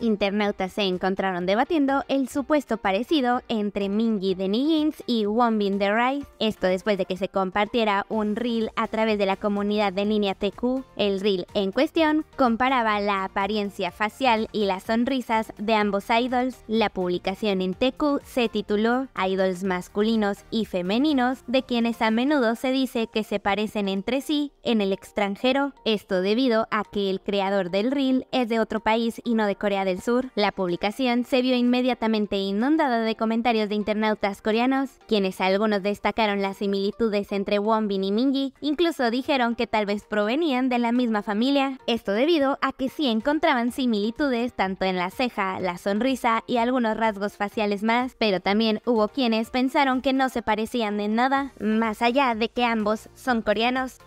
Internautas se encontraron debatiendo el supuesto parecido entre Mingy de Niggins y Wonbin de Rice, esto después de que se compartiera un reel a través de la comunidad de línea TQ. El reel en cuestión comparaba la apariencia facial y las sonrisas de ambos idols. La publicación en TQ se tituló Idols masculinos y femeninos, de quienes a menudo se dice que se parecen entre sí en el extranjero, esto debido a que el creador del reel es de otro país y no de Corea Sur. La publicación se vio inmediatamente inundada de comentarios de internautas coreanos, quienes algunos destacaron las similitudes entre Wonbin y Mingi, incluso dijeron que tal vez provenían de la misma familia, esto debido a que sí encontraban similitudes tanto en la ceja, la sonrisa y algunos rasgos faciales más, pero también hubo quienes pensaron que no se parecían en nada, más allá de que ambos son coreanos.